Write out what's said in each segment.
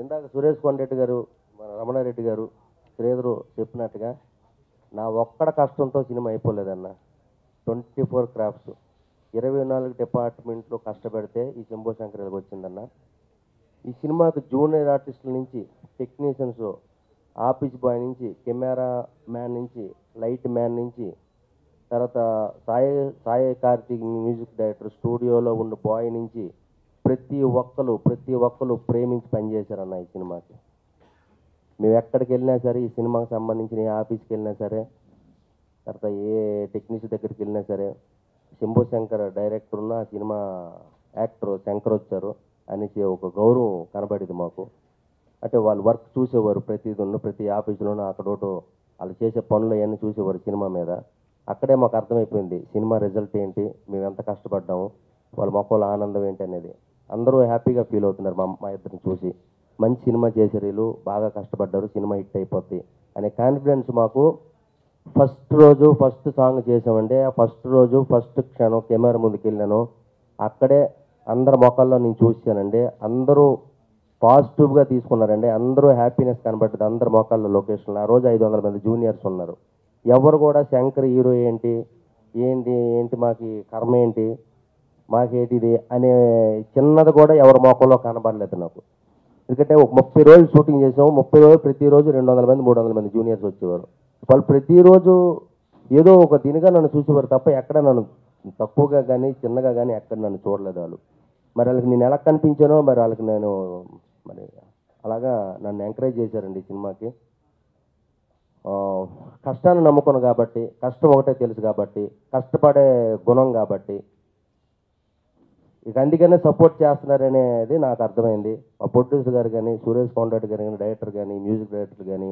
ఇందాక సురేష్ కొండరెడ్డి గారు మన రమణారెడ్డి గారు శ్రీధరు చెప్పినట్టుగా నా ఒక్కడ కష్టంతో సినిమా అయిపోలేదన్న. Twenty four crafts. ఇరవై నాలుగు డిపార్ట్మెంట్లో కష్టపడితే ఈ శంభో శంకర్ వచ్చిందన్న. ఈ సినిమాకు జూనియర్ ఆర్టిస్టుల నుంచి టెక్నీషియన్స్ ఆఫీస్ బాయ్ నుంచి కెమెరా మ్యాన్ నుంచి లైట్ మ్యాన్ నుంచి తర్వాత సాయి సాయి కార్తీక్ మ్యూజిక్ డైరెక్టర్ స్టూడియోలో ఉన్న బాయ్ నుంచి ప్రతి ఒక్కరు ప్రతి ఒక్కరు ప్రేమించి పనిచేశారన్న ఈ సినిమాకి. మేము ఎక్కడికి వెళ్ళినా సరే ఈ సినిమాకి సంబంధించిన ఏ ఆఫీస్కి వెళ్ళినా సరే తర్వాత ఏ టెక్నీషియన్ దగ్గరికి వెళ్ళినా సరే శంభు శంకర్ డైరెక్టర్ ఉన్న సినిమా యాక్టర్ శంకర్ వచ్చారు అనేసి ఒక గౌరవం కనబడింది మాకు. అంటే వాళ్ళు వర్క్ చూసేవారు ప్రతిదీ ఉన్న ప్రతి ఆఫీసులోనూ అక్కడోటో వాళ్ళు చేసే పనులు అవన్నీ చూసేవారు సినిమా మీద. అక్కడే మాకు అర్థమైపోయింది సినిమా రిజల్ట్ ఏంటి మేము ఎంత కష్టపడ్డాము వాళ్ళ మొక్కల ఆనందం ఏంటి అనేది. అందరూ హ్యాపీగా ఫీల్ అవుతున్నారు మా మా ఇద్దరిని చూసి. మంచి సినిమా చేసే వీళ్ళు బాగా కష్టపడ్డారు సినిమా హిట్ అయిపోద్ది అనే కాన్ఫిడెన్స్ మాకు ఫస్ట్ రోజు ఫస్ట్ సాంగ్ చేసామంటే ఆ ఫస్ట్ రోజు ఫస్ట్ క్షణం కెమెరా ముందుకు వెళ్ళాను. అక్కడే అందరి మొక్కల్లో నేను చూశానండి. అందరూ పాజిటివ్గా తీసుకున్నారండి. అందరూ హ్యాపీనెస్ కనబడ్డది అందరి మొక్కల్లో లొకేషన్లో ఆ రోజు ఐదు వందల మంది జూనియర్స్ ఉన్నారు. ఎవరు కూడా శంకర్ హీరో ఏంటి? ఏంటి ఏంటి మాకు కర్మ ఏంటి? మాకేటిది? అనే చిన్నది కూడా ఎవరి మొక్కల్లో కనబడలేదు నాకు. ఎందుకంటే ఒక ముప్పై రోజులు షూటింగ్ చేసాము. ముప్పై రోజులు ప్రతిరోజు రెండు వందల మంది మూడు వందల మంది జూనియర్స్ వచ్చేవారు. వాళ్ళు ప్రతిరోజు ఏదో ఒక దీనిగా నన్ను చూసేవారు తప్ప ఎక్కడ నన్ను తక్కువగా కానీ చిన్నగా కానీ ఎక్కడ నన్ను చూడలేదు వాళ్ళు. మరి వాళ్ళకి నేను ఎలా కనిపించానో మరి వాళ్ళకి నేను మరి అలాగా నన్ను ఎంకరేజ్ చేశారండి ఈ సినిమాకి. కష్టాన్ని నమ్ముకున్నాను కాబట్టి కష్టం ఒకటే తెలుసు కాబట్టి కష్టపడే గుణం కాబట్టి. ఇక అందుకనే సపోర్ట్ చేస్తున్నారనేది నాకు అర్థమైంది. మా ప్రొడ్యూసర్ గారు కానీ సురేష్ కౌండర్ గారు కానీ డైరెక్టర్ కానీ మ్యూజిక్ డైరెక్టర్ కానీ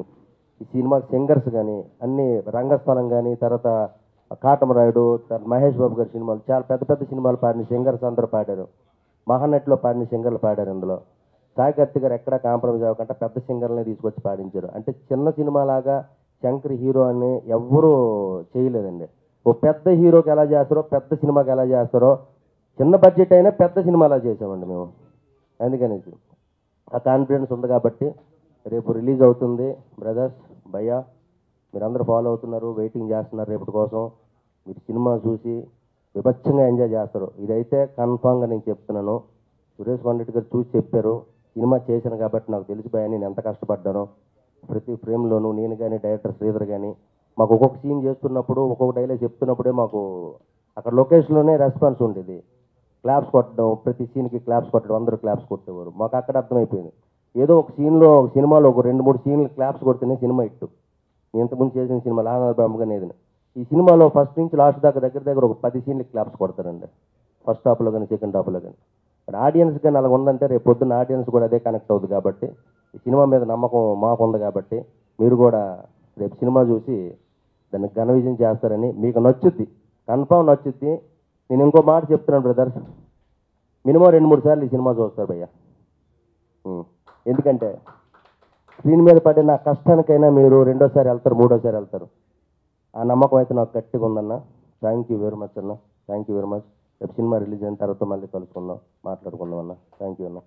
ఈ సినిమా సింగర్స్ కానీ అన్ని రంగస్థలం కానీ తర్వాత కాటమరాయుడు తర్వాత మహేష్ బాబు గారి సినిమాలు చాలా పెద్ద పెద్ద సినిమాలు పాడిన సింగర్స్ అందరూ పాడారు. మహానటిలో పాడిన సింగర్లు పాడారు ఇందులో. సాయికర్తి గారు ఎక్కడ కాంప్రమైజ్ అవ్వకుండా పెద్ద సింగర్లనే తీసుకొచ్చి పాడించారు. అంటే చిన్న సినిమాలాగా శంకర్ హీరో అని ఎవ్వరూ చేయలేదండి. ఓ పెద్ద హీరోకి ఎలా చేస్తారో పెద్ద సినిమాకి ఎలా చేస్తారో చిన్న బడ్జెట్ అయినా పెద్ద సినిమాలా చేసామండి మేము. అందుకనేసి ఆ కాన్ఫిడెన్స్ ఉంది కాబట్టి రేపు రిలీజ్ అవుతుంది. బ్రదర్స్ భయ్య మీరందరూ ఫాలో అవుతున్నారు వెయిటింగ్ చేస్తున్నారు రేపటి కోసం. మీరు సినిమా చూసి విభత్సంగా ఎంజాయ్ చేస్తారు. ఇదైతే కన్ఫామ్గా నేను చెప్తున్నాను. సురేష్ కొండరెడ్డి గారు చూసి చెప్పారు. సినిమా చేశాను కాబట్టి నాకు తెలిసి నేను ఎంత కష్టపడ్డానో. ప్రతి ఫ్రేమ్లోనూ నేను కానీ డైరెక్టర్ శ్రీధర్ కానీ మాకు ఒక్కొక్క సీన్ చేస్తున్నప్పుడు ఒక్కొక్క డైలాగ్ చెప్తున్నప్పుడే మాకు అక్కడ లొకేషన్లోనే రెస్పాన్స్ ఉండేది. క్లాప్స్ కొట్టడం ప్రతి సీన్కి క్లాప్స్ కొట్టడం అందరూ క్లాప్స్ కొట్టేవారు. మాకు అక్కడ అర్థమైపోయింది. ఏదో ఒక సీన్లో ఒక సినిమాలో ఒక రెండు మూడు సీన్లు క్లాప్స్ కొడితేనే సినిమా ఇట్టు ఇంతకుముందు చేసిన సినిమా లానా బ్రహ్మగా ఏదైనా ఈ సినిమాలో ఫస్ట్ నుంచి లాస్ట్ దాకా దగ్గర దగ్గర ఒక పది సీన్లు క్లాప్స్ కొడతారండి. ఫస్ట్ హాఫ్లో కానీ సెకండ్ హాఫ్లో కానీ ఆడియన్స్ కానీ అలా ఉందంటే రేపు పొద్దున్న ఆడియన్స్ కూడా అదే కనెక్ట్ అవుతుంది కాబట్టి ఈ సినిమా మీద నమ్మకం మాకు ఉంది కాబట్టి మీరు కూడా రేపు సినిమా చూసి దాన్ని ఘన విజయం చేస్తారని మీకు నచ్చుద్ది. కన్ఫామ్ నచ్చుద్ది. నేను ఇంకో మాట చెప్తున్నాను బ్రదర్స్ మినిమం రెండు మూడు సార్లు ఈ సినిమా చూస్తారు భయ్య. ఎందుకంటే స్క్రీన్ మీద పడిన కష్టానికైనా మీరు రెండోసారి వెళ్తారు మూడోసారి వెళ్తారు. ఆ నమ్మకం అయితే నాకు గట్టిగా ఉందన్న. థ్యాంక్ యూ వెరీ మచ్ అన్న. థ్యాంక్ యూ వెరీ మచ్ రేపు సినిమా రిలీజ్ అయిన తర్వాత మళ్ళీ కలుసుకుందాం మాట్లాడుకుందాం అన్న. థ్యాంక్ యూ అన్న.